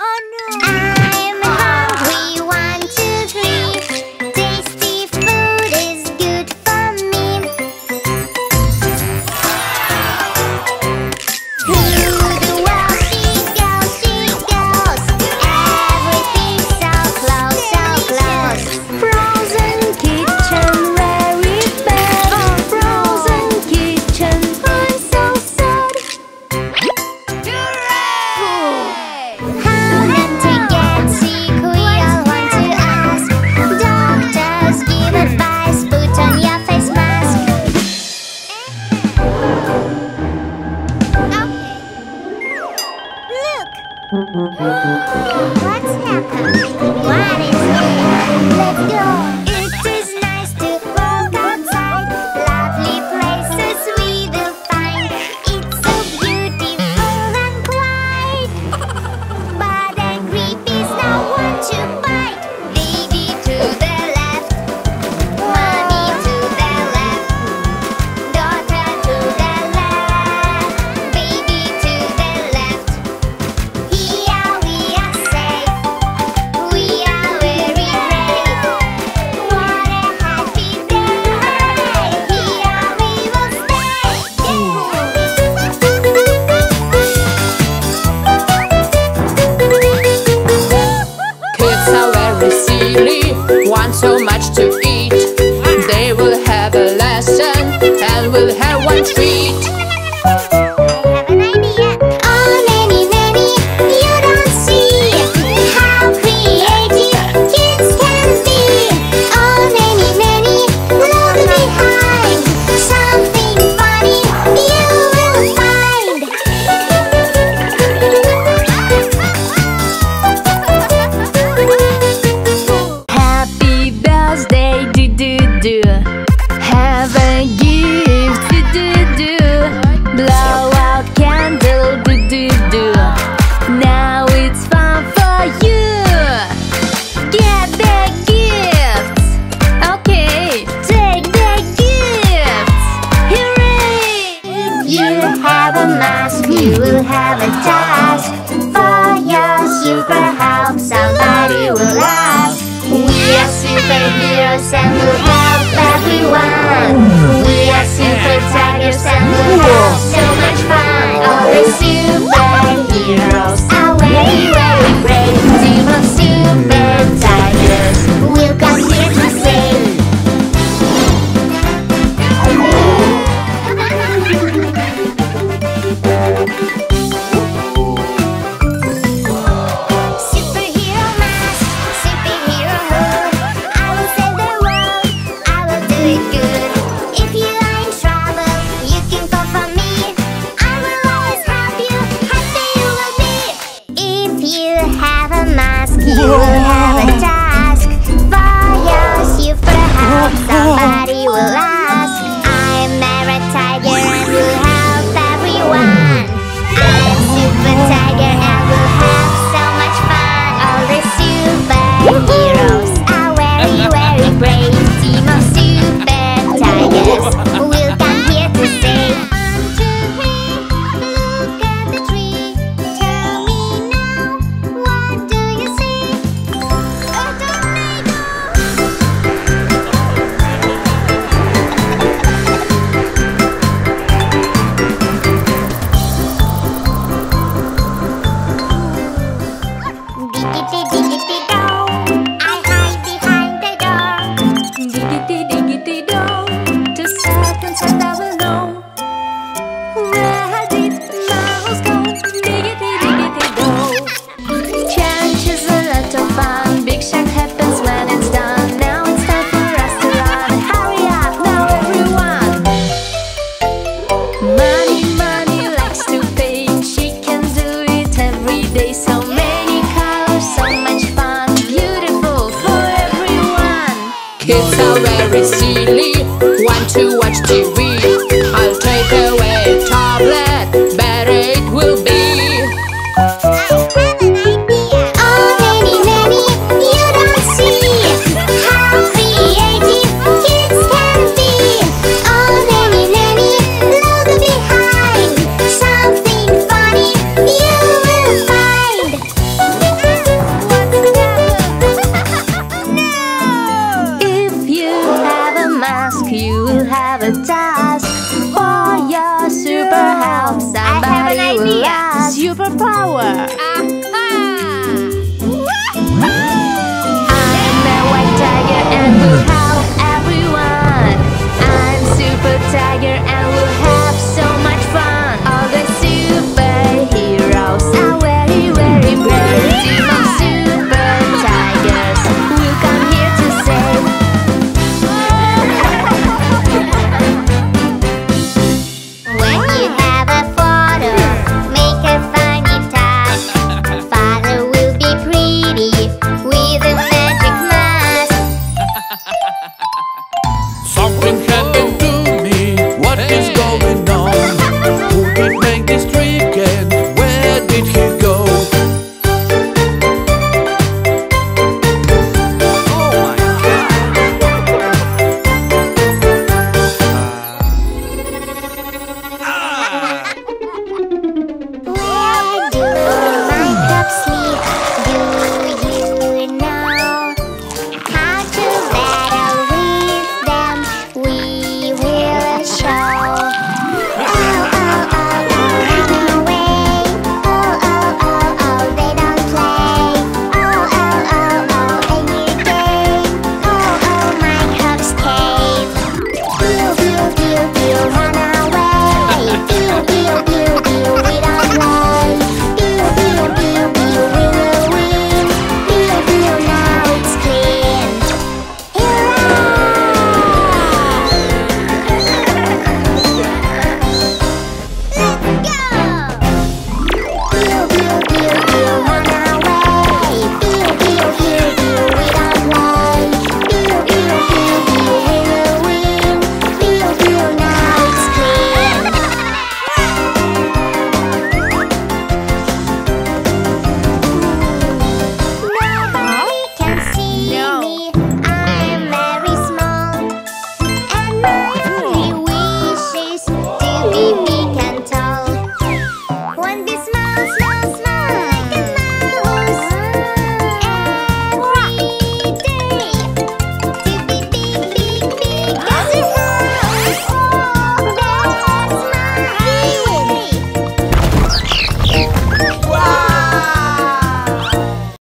Oh no! What's happened? What is it? Let's go! you have a mask, you will have a task. For your super help, somebody will ask. We are superheroes and we'll help everyone. We are super tigers and we'll silly. One, watch TV? ask, you will have a task for your super help. Somebody I have an idea. Superpower.